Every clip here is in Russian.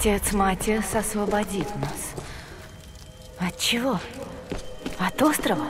Отец Матиас освободит нас. От чего? От острова?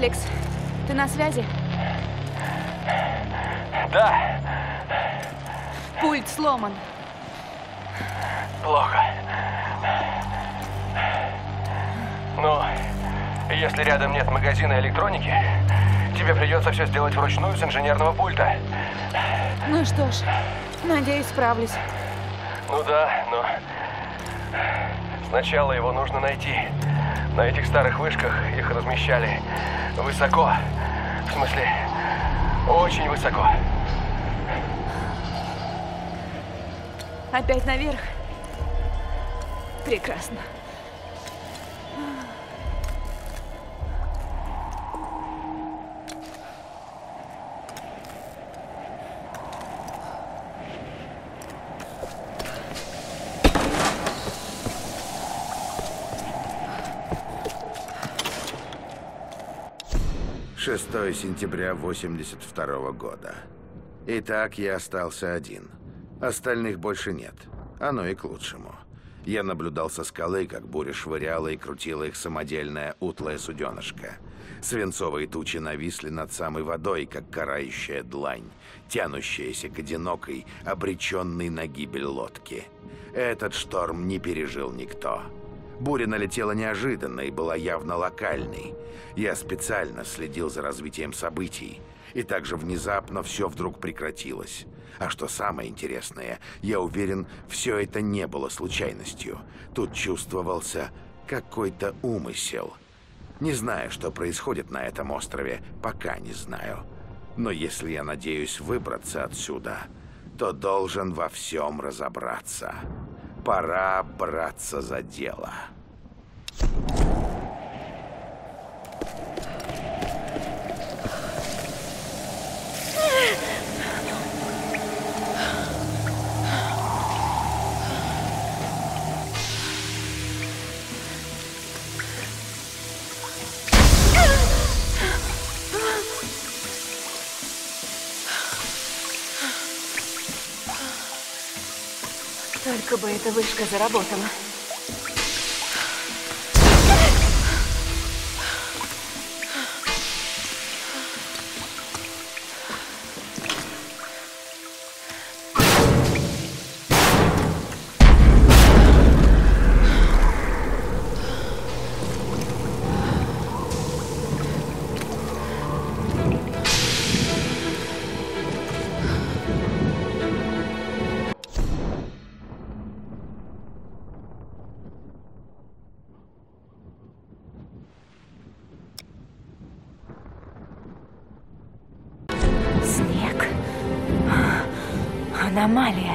Алекс, ты на связи? Да, Пульт сломан. плохо. Ну, если рядом нет магазина электроники, тебе придется все сделать вручную с инженерного пульта. Ну что ж, надеюсь, справлюсь. Ну да, но сначала его нужно найти. На этих старых вышках их размещали высоко. В смысле, очень высоко. Опять наверх? Прекрасно. Шестое сентября 82 года. Итак, я остался один. Остальных больше нет. Оно и к лучшему. Я наблюдал со скалы, как буря швыряла и крутила их самодельная утлая суденышко. Свинцовые тучи нависли над самой водой, как карающая длань, тянущаяся к одинокой, обреченной на гибель лодке. Этот шторм не пережил никто. Буря налетела неожиданно и была явно локальной. Я специально следил за развитием событий, и также внезапно все вдруг прекратилось. А что самое интересное, я уверен, все это не было случайностью. Тут чувствовался какой-то умысел. Не знаю, что происходит на этом острове, пока не знаю. Но если я надеюсь выбраться отсюда, то должен во всем разобраться. Пора браться за дело. Только бы эта вышка заработала. Amalia.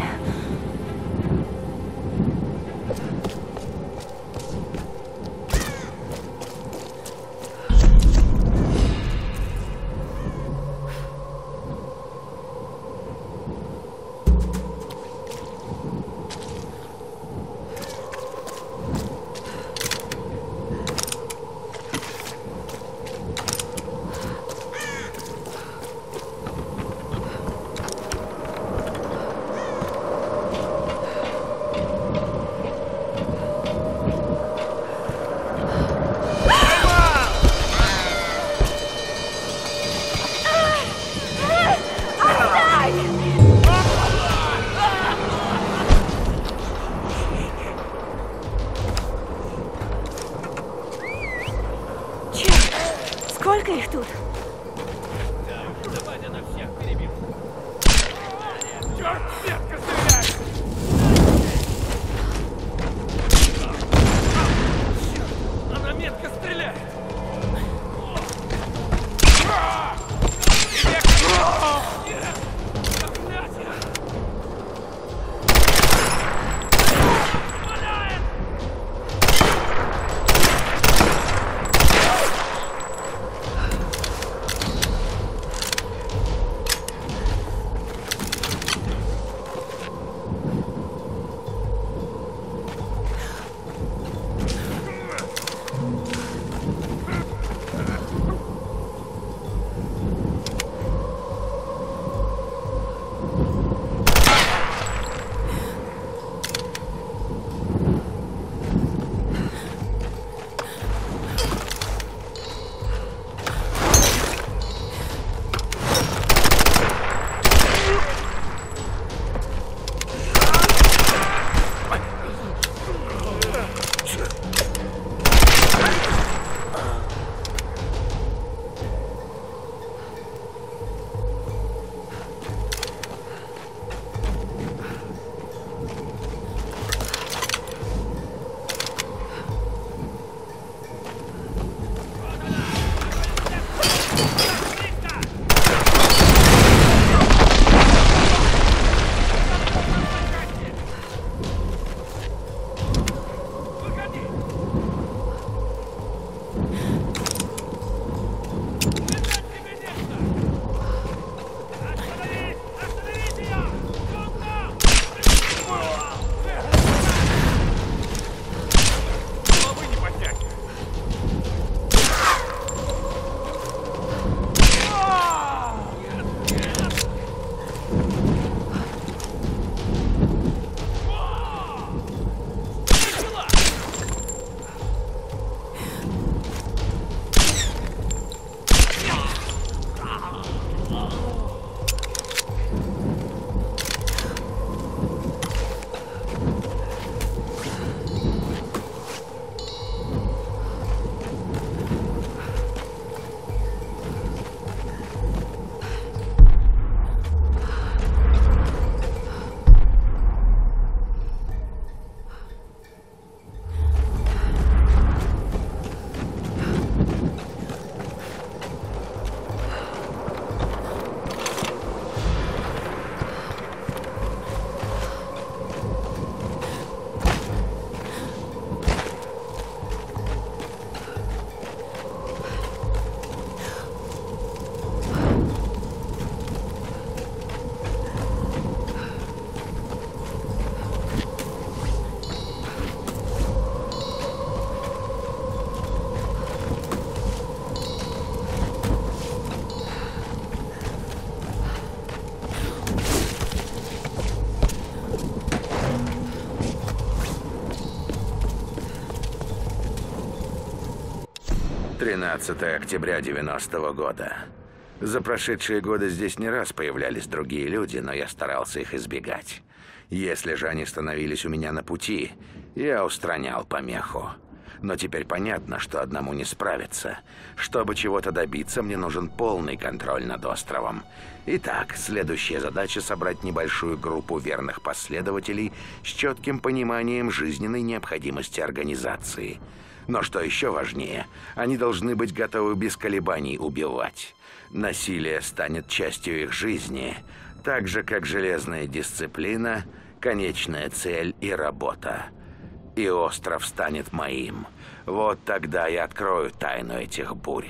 Yeah. 12 октября 90 -го года. За прошедшие годы здесь не раз появлялись другие люди, но я старался их избегать. Если же они становились у меня на пути, я устранял помеху. Но теперь понятно, что одному не справиться. Чтобы чего-то добиться, мне нужен полный контроль над островом. Итак, следующая задача — собрать небольшую группу верных последователей с четким пониманием жизненной необходимости организации. Но что еще важнее, они должны быть готовы без колебаний убивать. Насилие станет частью их жизни, так же, как железная дисциплина, конечная цель и работа. И остров станет моим. Вот тогда я открою тайну этих бурь.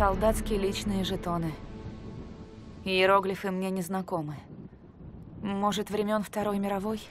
Солдатские личные жетоны. Иероглифы мне не знакомы. Может, времен Второй мировой?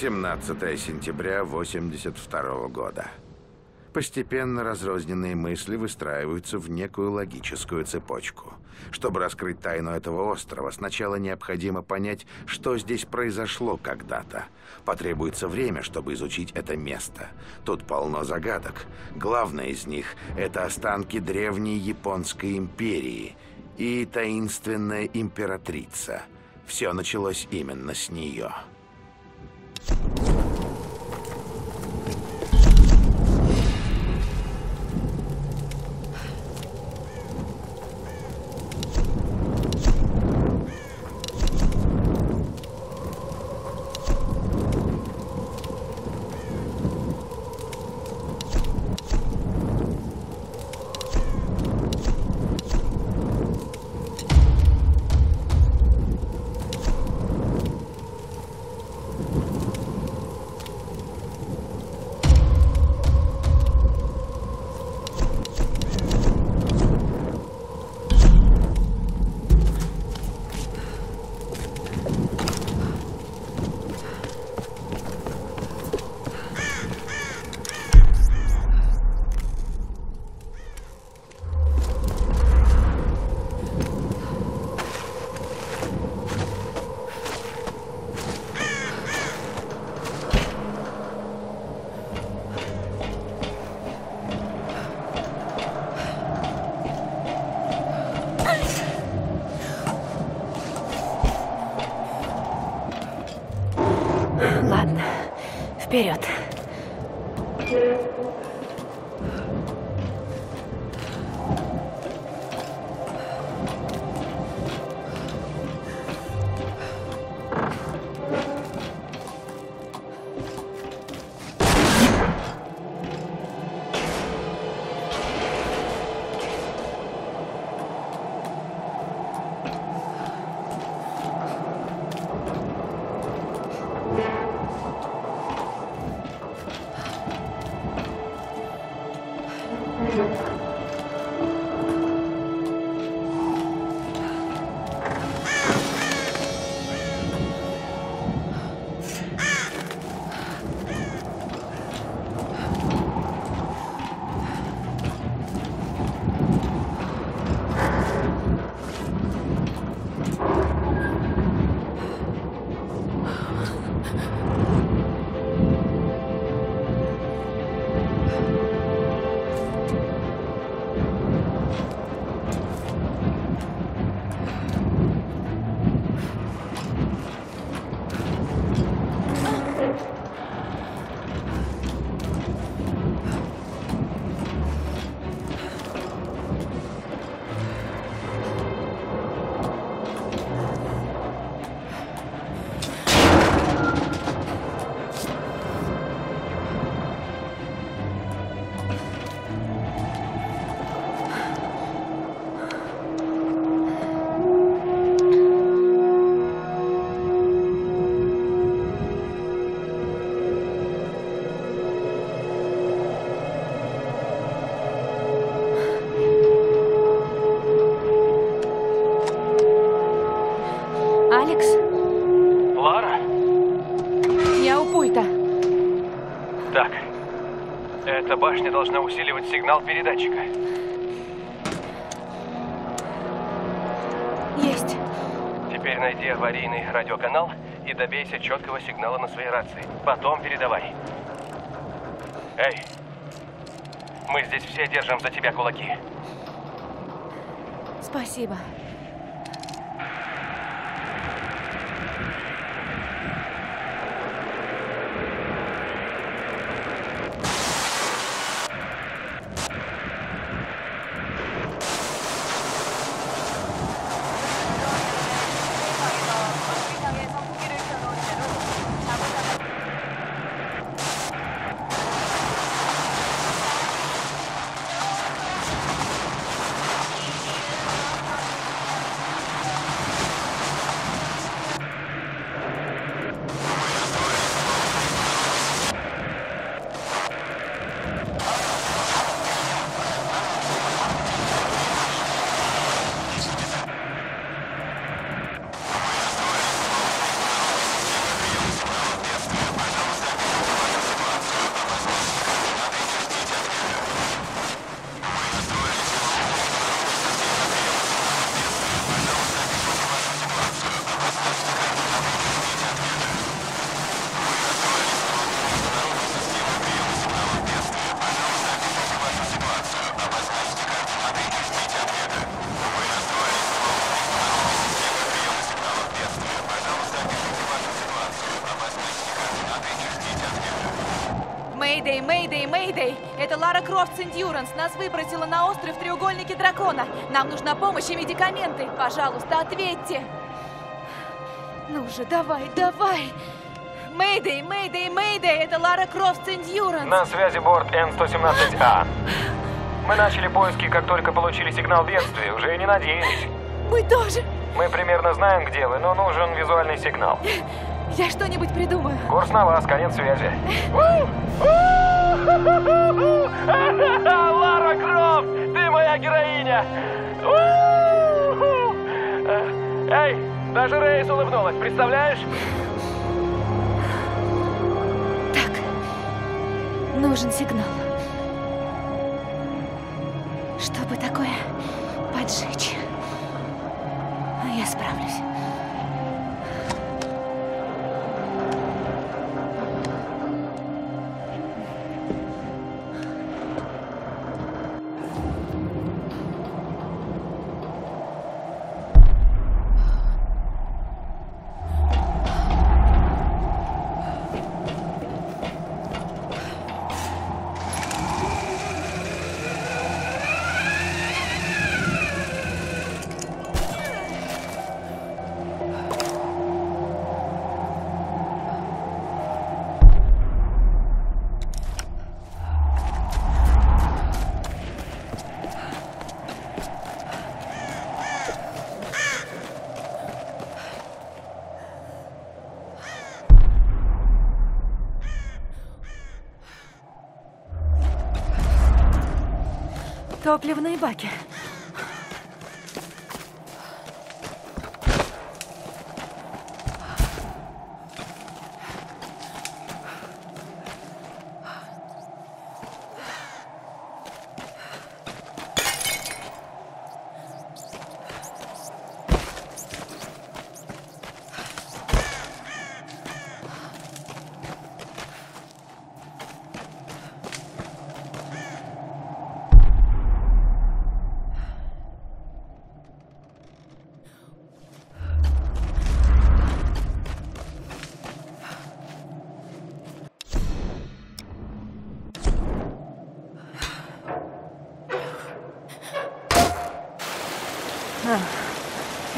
17 сентября 82 года. Постепенно разрозненные мысли выстраиваются в некую логическую цепочку. Чтобы раскрыть тайну этого острова, сначала необходимо понять, что здесь произошло когда-то. Потребуется время, чтобы изучить это место. Тут полно загадок. Главное из них – это останки древней Японской империи и таинственная императрица. Все началось именно с нее. Thank you. Вперед. Должна усиливать сигнал передатчика. Есть. Теперь найди аварийный радиоканал и добейся четкого сигнала на своей рации. Потом передавай. Эй! Мы здесь все держим за тебя кулаки. Спасибо. Лара Крофт с Эндюранс. Нас выбросила на остров в треугольнике дракона. Нам нужна помощь и медикаменты. Пожалуйста, ответьте. Ну же, давай, давай. Мэйдэй, Мэйдэй, Мэйдэй. Это Лара Крофт с Эндюранс. На связи борт Н-117А. Мы начали поиски, как только получили сигнал бедствия. Уже и не надеялись. Мы тоже. Мы примерно знаем, где вы, но нужен визуальный сигнал. Я что-нибудь придумаю. Курс на вас, конец связи. Лара Крофт, ты моя героиня! Эй, даже Рейс улыбнулась, представляешь? Так, нужен сигнал. Чтобы такое поджечь. Я справлюсь. Топливные баки.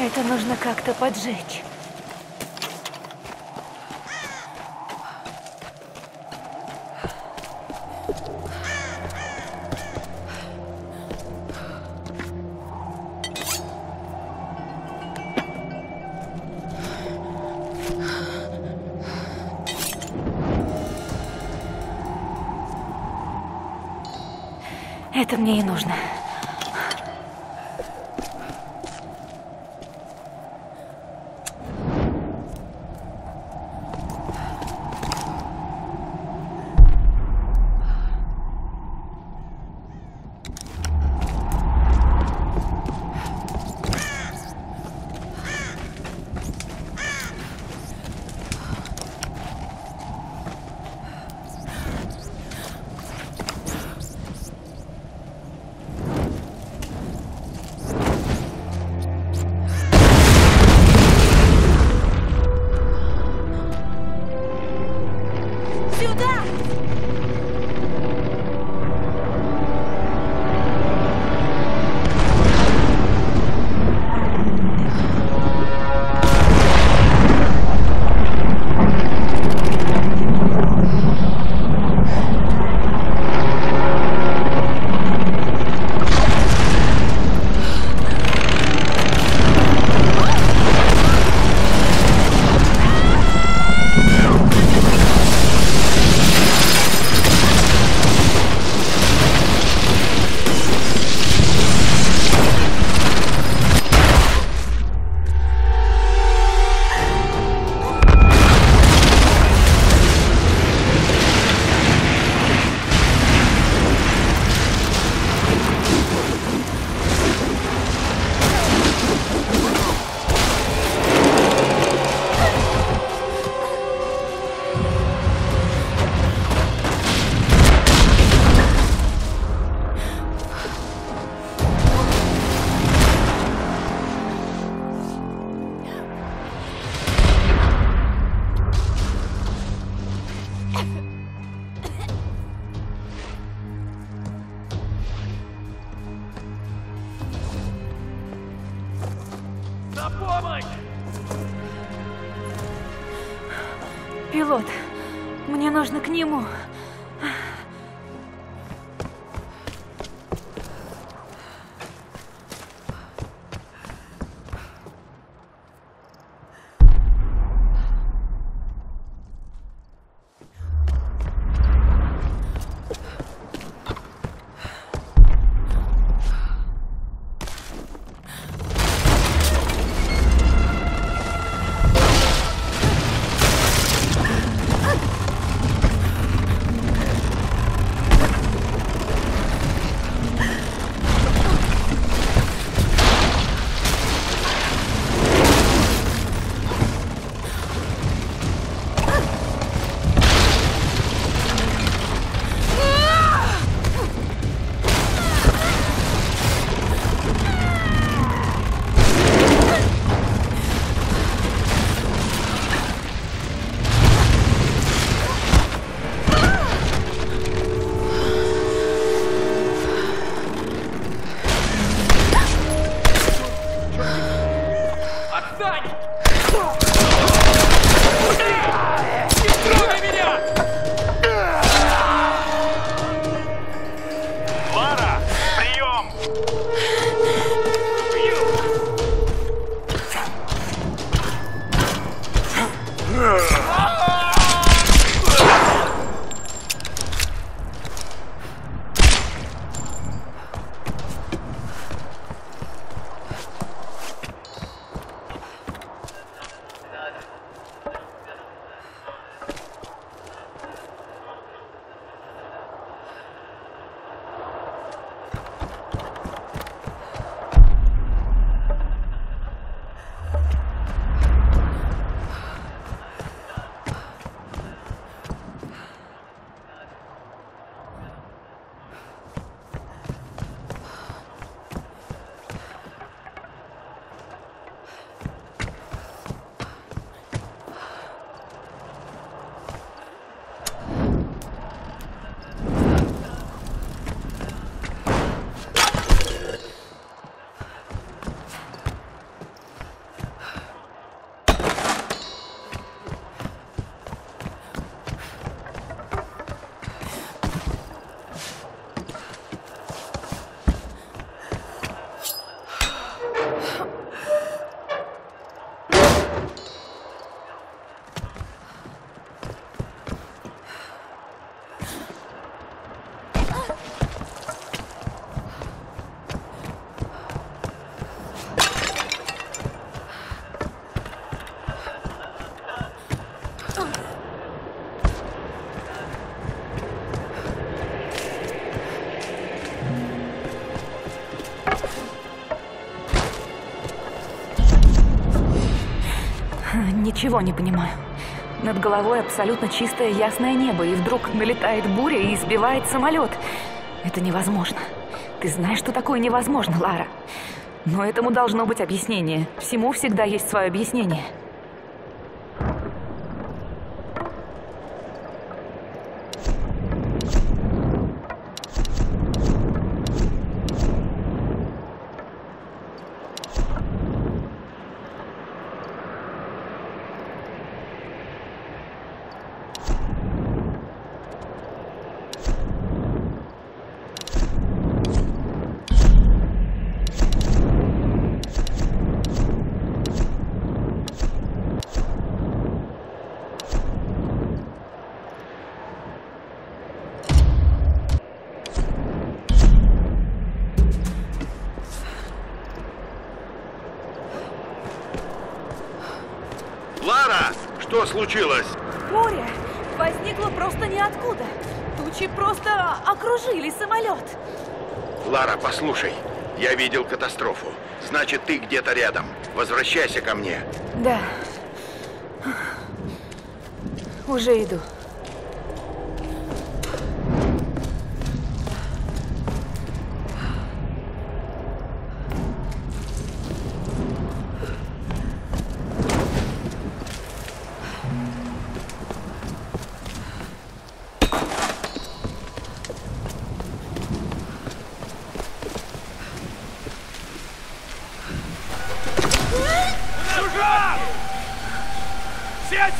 А, это нужно как-то поджечь. Это мне и нужно. Ничего не понимаю. Над головой абсолютно чистое ясное небо, и вдруг налетает буря и сбивает самолет. Это невозможно. Ты знаешь, что такое невозможно, Лара. Но этому должно быть объяснение. Всему всегда есть свое объяснение. Лара, что случилось? Буря возникла просто ниоткуда. Тучи просто окружили самолет. Лара, послушай, я видел катастрофу. Значит, ты где-то рядом. Возвращайся ко мне. Да. Уже иду.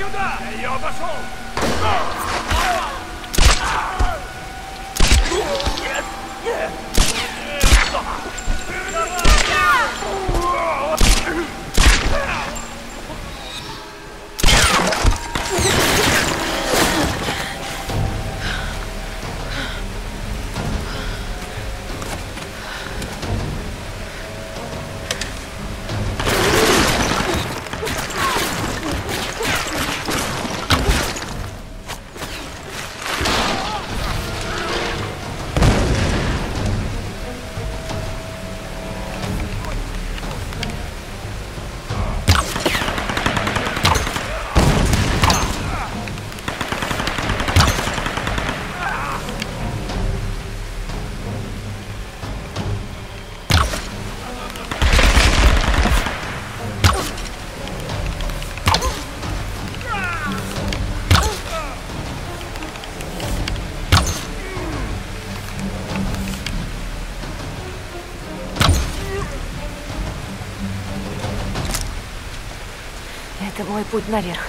Сюда! Я ее обошел! Мой путь наверх.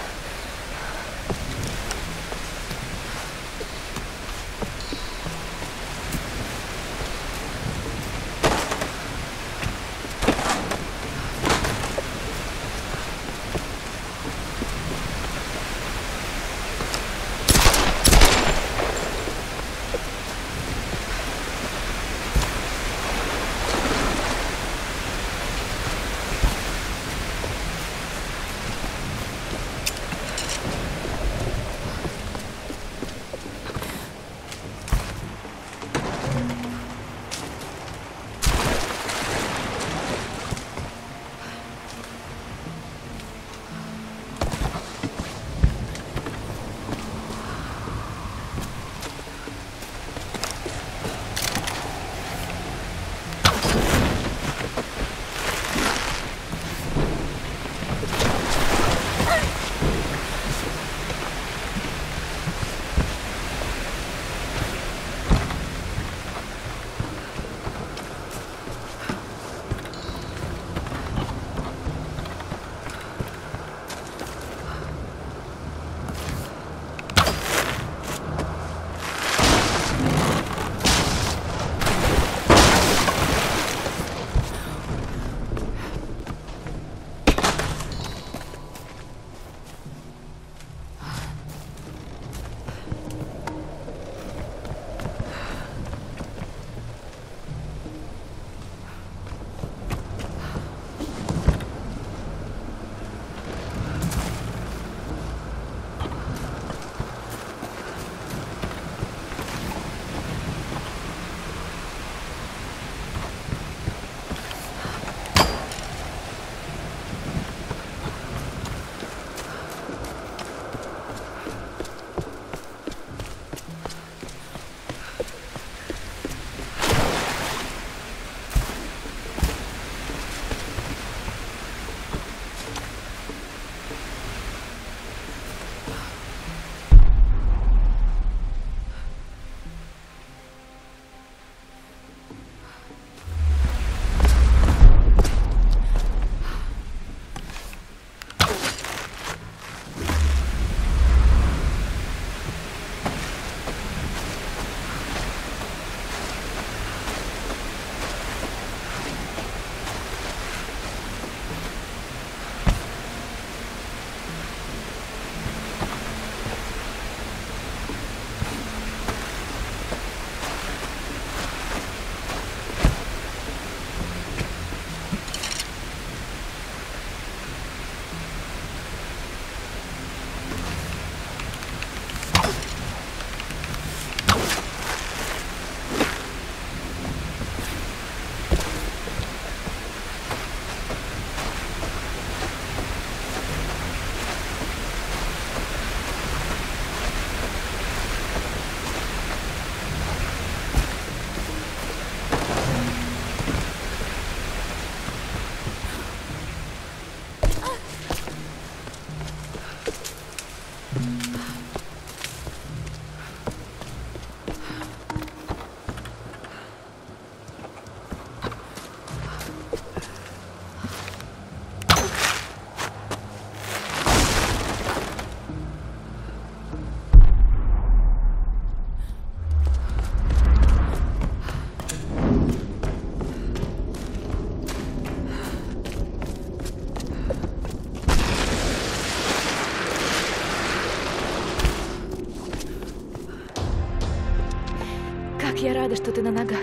Рада, что ты на ногах.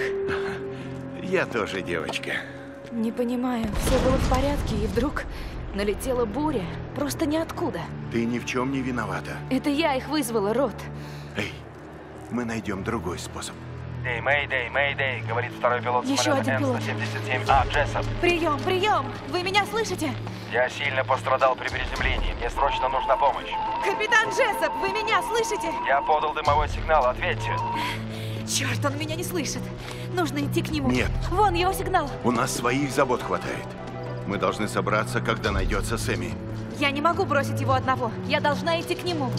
Я тоже девочка. Не понимаю, все было в порядке, и вдруг налетела буря. Просто ниоткуда. Ты ни в чем не виновата. Это я их вызвала, Рот. Эй, мы найдем другой способ. Эй, Мэйдэй, Мэйдэй, говорит второй пилот Еще один пилот. М177А, Джессоп. Прием, прием! Вы меня слышите? Я сильно пострадал при приземлении. Мне срочно нужна помощь. Капитан Джессоп, вы меня слышите? Я подал дымовой сигнал, ответьте. Черт, он меня не слышит. Нужно идти к нему. Нет. Вон его сигнал. У нас своих забот хватает. Мы должны собраться, когда найдется Сэмми. Я не могу бросить его одного. Я должна идти к нему.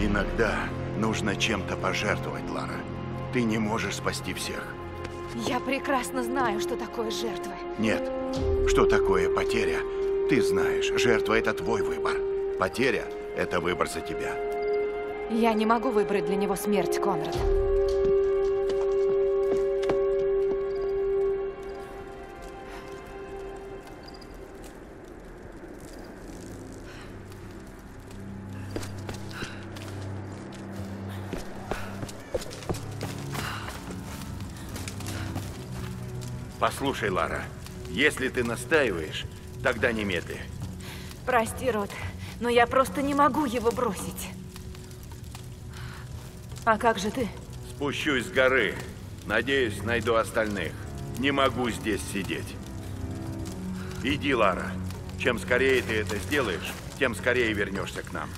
Иногда нужно чем-то пожертвовать, Лара. Ты не можешь спасти всех. Я прекрасно знаю, что такое жертвы. Нет. Что такое потеря? Ты знаешь, жертва – это твой выбор. Потеря – это выбор за тебя. Я не могу выбрать для него смерть, Конрад. Послушай, Лара, если ты настаиваешь, тогда немедли. Прости, Рот, но я просто не могу его бросить. А как же ты? Спущусь с горы. Надеюсь, найду остальных. Не могу здесь сидеть. Иди, Лара. Чем скорее ты это сделаешь, тем скорее вернешься к нам.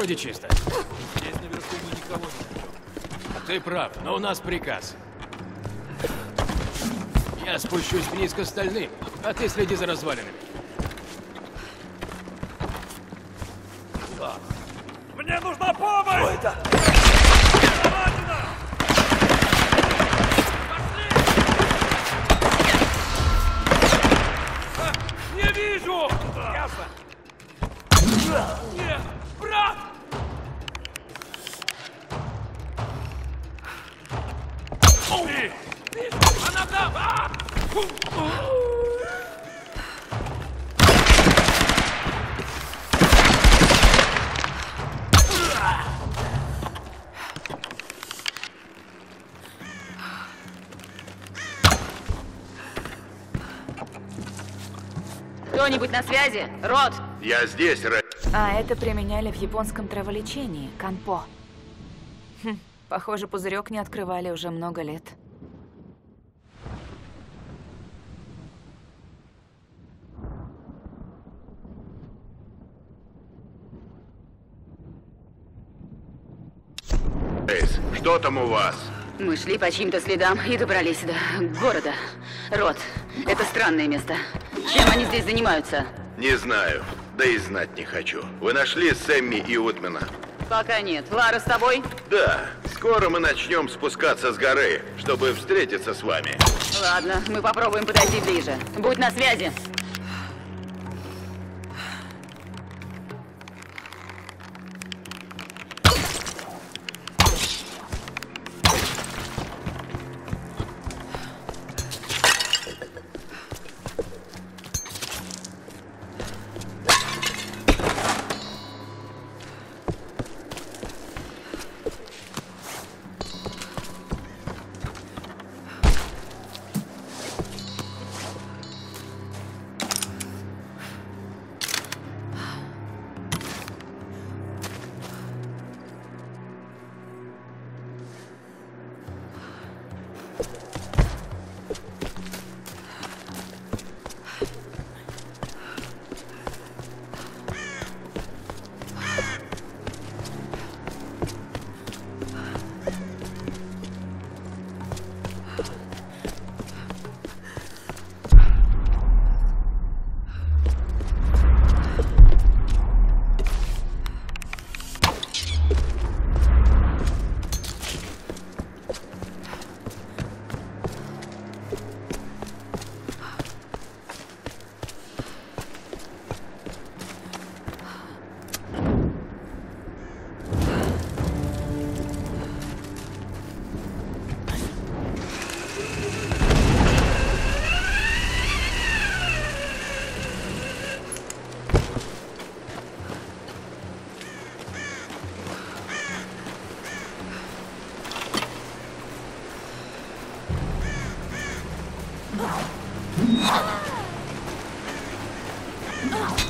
Вроде чисто. Здесь наверху мы никого не. Ты прав, но у нас приказ. Я спущусь вниз к остальным, а ты следи за развалинами. Кто-нибудь на связи? Рот! Я здесь, Рэ. А это применяли в японском траволечении, канпо. Хм, похоже, пузырек не открывали уже много лет. Эйс, что там у вас? Мы шли по чьим-то следам и добрались до города. Рот. Это странное место. Чем они здесь занимаются? Не знаю, да и знать не хочу. Вы нашли Сэмми и Утмена? Пока нет. Лара с тобой? Да, скоро мы начнем спускаться с горы, чтобы встретиться с вами. Ладно, мы попробуем подойти ближе. Будь на связи. Oh.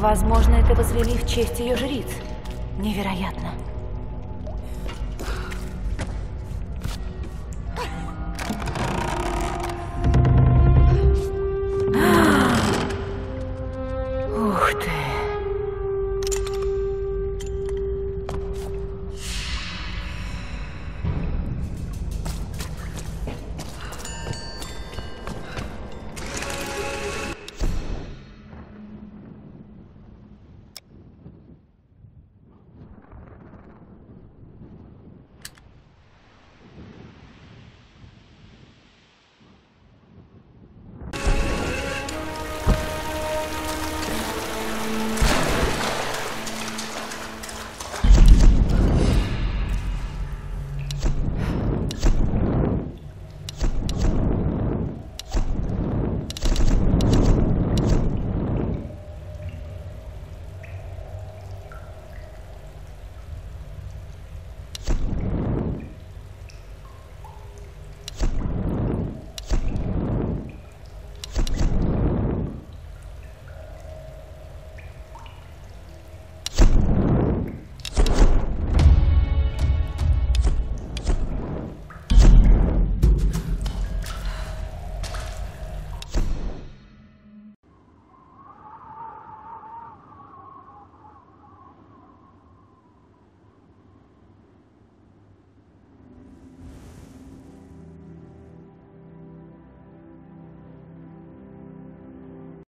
Возможно, это возвели в честь ее жриц. Невероятно.